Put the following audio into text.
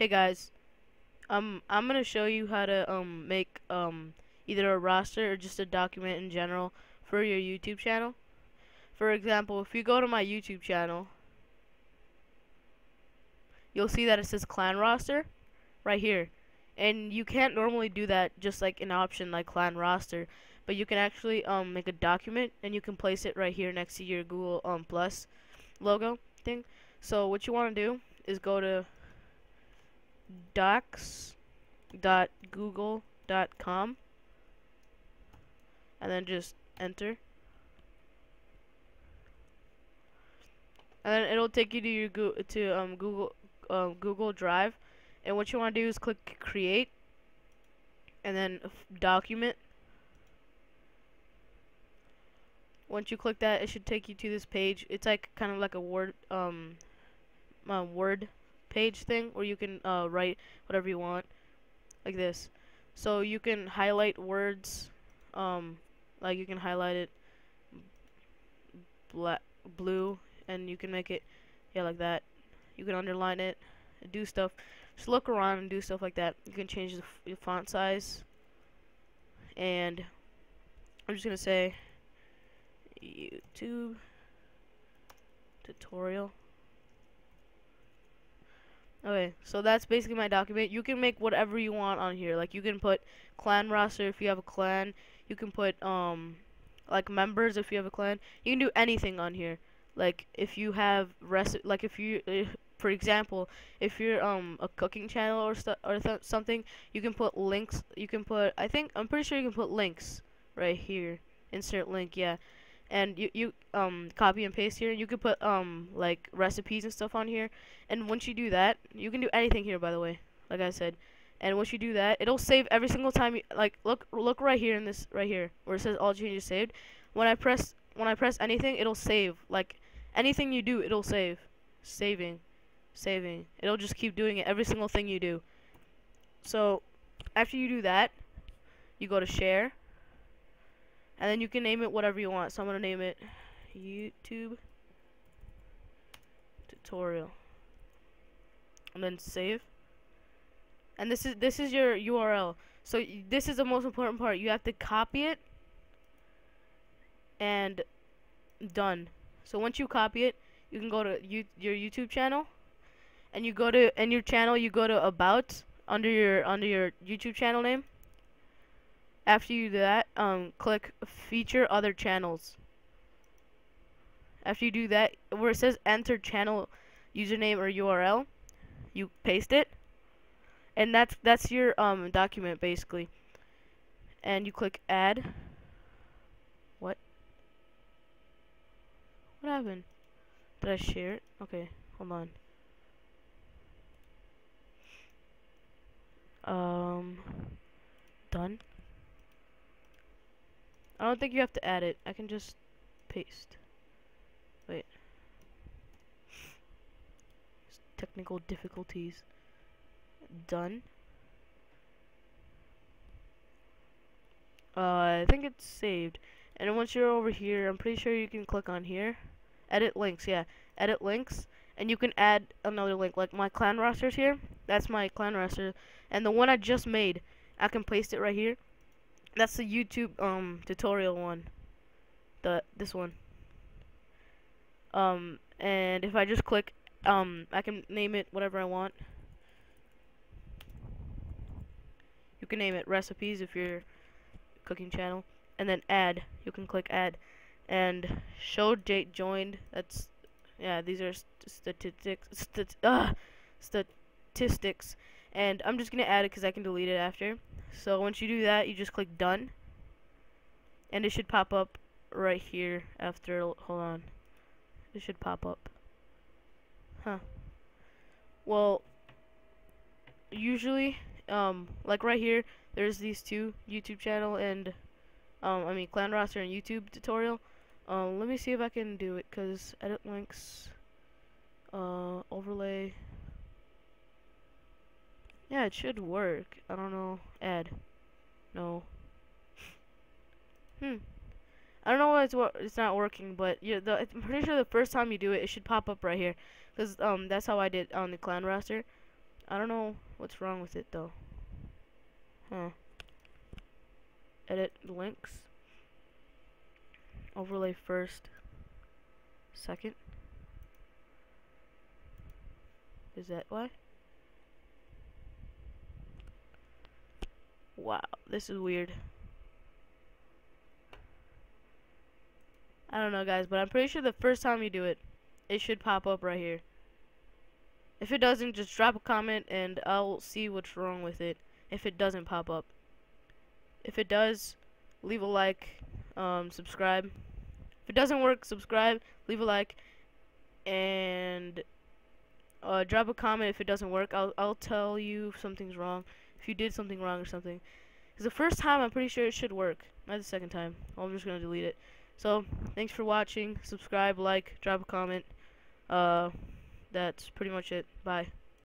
Hey guys, um, I'm gonna show you how to um make um either a roster or just a document in general for your YouTube channel. For example, if you go to my YouTube channel, you'll see that it says clan roster right here. And you can't normally do that just like an option like clan roster, but you can actually um make a document and you can place it right here next to your Google um Plus logo thing. So what you want to do is go to docs.google.com and then just enter. And then it'll take you to your go to um Google um, Google Drive, and what you want to do is click Create, and then Document. Once you click that, it should take you to this page. It's like kind of like a Word um, Word page thing where you can uh, write whatever you want like this. So you can highlight words um, like you can highlight it black blue and you can make it yeah like that. You can underline it do stuff. Just look around and do stuff like that. You can change the font size. And I'm just gonna say YouTube tutorial Okay, so that's basically my document. You can make whatever you want on here. Like you can put clan roster if you have a clan. You can put um like members if you have a clan. You can do anything on here. Like if you have rest like if you if, for example, if you're um a cooking channel or or th something, you can put links. You can put I think I'm pretty sure you can put links right here. Insert link, yeah and you you um copy and paste here. You can put um like recipes and stuff on here. And once you do that, you can do anything here by the way, like I said. And once you do that, it'll save every single time you like look look right here in this right here where it says all changes saved. When I press when I press anything, it'll save. Like anything you do, it'll save. Saving. Saving. It'll just keep doing it every single thing you do. So after you do that, you go to share and then you can name it whatever you want. So I'm going to name it YouTube tutorial. And then save. And this is this is your URL. So this is the most important part. You have to copy it and done. So once you copy it, you can go to you, your YouTube channel and you go to in your channel you go to about under your under your YouTube channel name after you do that, um, click feature other channels. After you do that, where it says enter channel username or URL, you paste it, and that's that's your um document basically. And you click add. What? What happened? Did I share it? Okay, hold on. Um, done. I don't think you have to add it. I can just paste. Wait. Technical difficulties. Done. Uh, I think it's saved. And once you're over here, I'm pretty sure you can click on here. Edit links, yeah. Edit links. And you can add another link. Like my clan roster's here. That's my clan roster. And the one I just made, I can paste it right here. That's the YouTube um tutorial one. The this one. Um and if I just click um I can name it whatever I want. You can name it recipes if you're cooking channel and then add. You can click add and show date joined. That's yeah, these are statistics stat uh, statistics and I'm just gonna add it because I can delete it after. So once you do that, you just click done. And it should pop up right here after, hold on. It should pop up. Huh. Well, usually, um, like right here, there's these two, YouTube channel and, um, I mean, clan roster and YouTube tutorial. Um, let me see if I can do it, because edit links, uh, overlay, yeah, it should work. I don't know. Add. No. Hmm. I don't know why it's it's not working, but yeah, the, I'm pretty sure the first time you do it, it should pop up right here, cause um that's how I did on the clan roster. I don't know what's wrong with it though. Huh. Edit links. Overlay first. Second. Is that why? Wow, this is weird. I don't know guys, but I'm pretty sure the first time you do it, it should pop up right here. If it doesn't, just drop a comment and I'll see what's wrong with it if it doesn't pop up. If it does, leave a like, um, subscribe. If it doesn't work, subscribe, leave a like, and uh, drop a comment if it doesn't work. I'll, I'll tell you if something's wrong, if you did something wrong or something. Because the first time, I'm pretty sure it should work. Not the second time. I'm just going to delete it. So, thanks for watching. Subscribe, like, drop a comment. Uh, that's pretty much it. Bye.